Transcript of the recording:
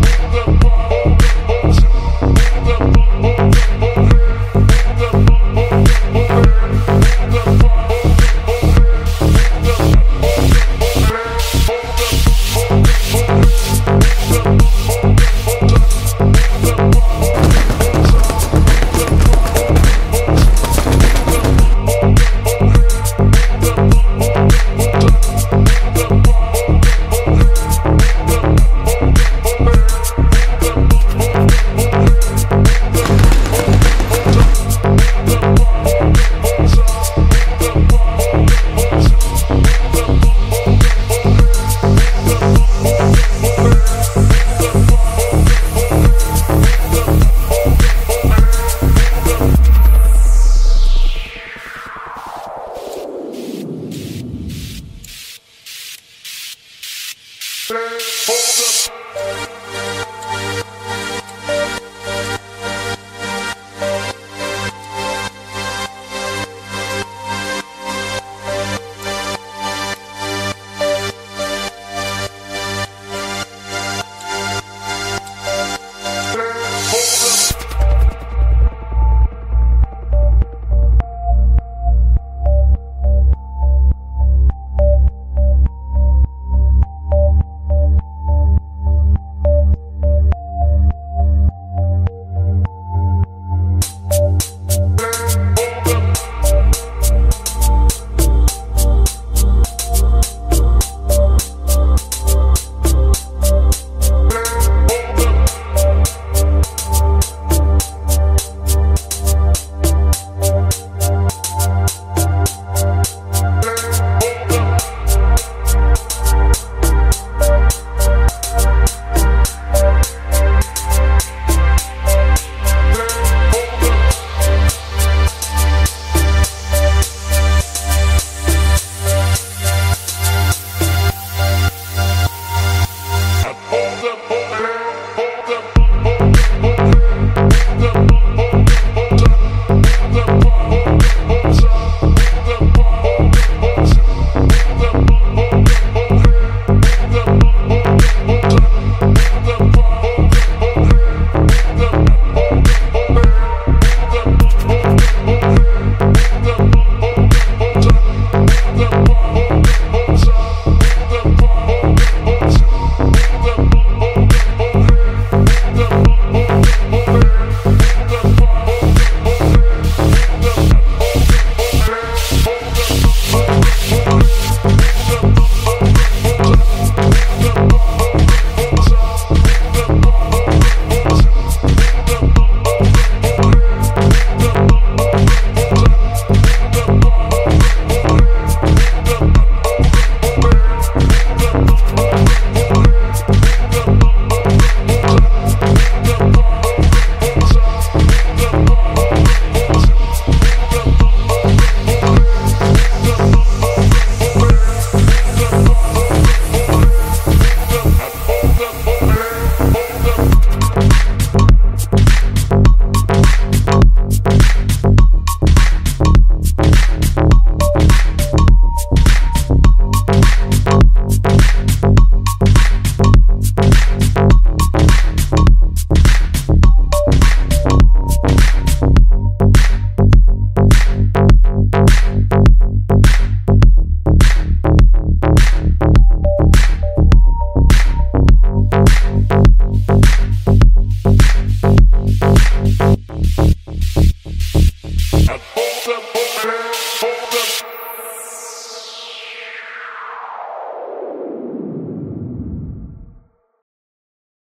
Bye. Hold up.